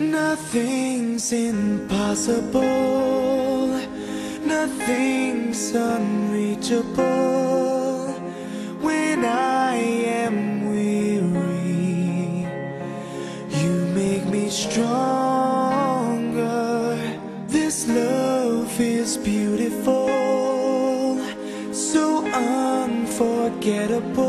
Nothing's impossible, nothing's unreachable when I am weary. You make me stronger. This love is beautiful, so unforgettable.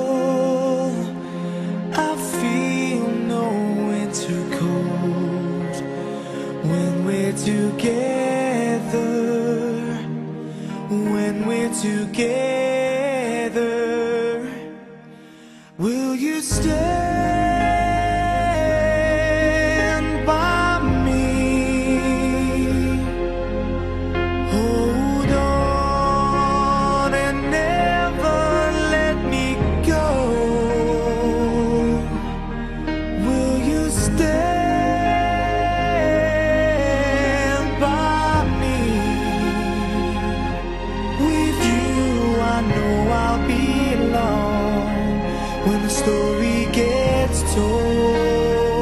We're together. When we're together, will you stand I know I'll be alone when the story gets told.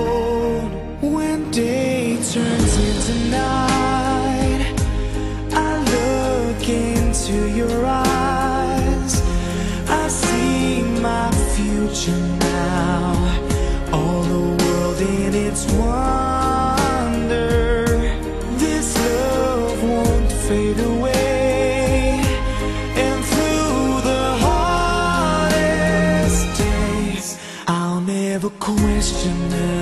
When day turns into night, I look into your eyes. I see my future now. All the world in its wonder. Question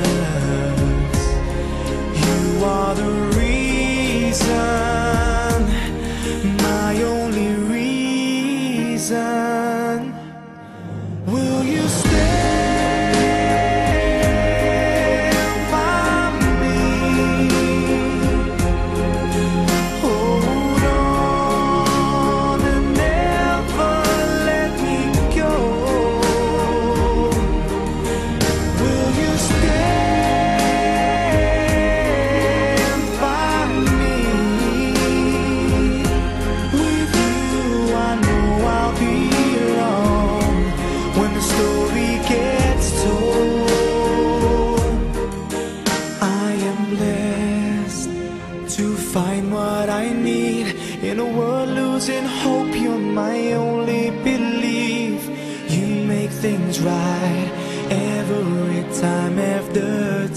in a world losing hope. You're my only belief. You make things right every time after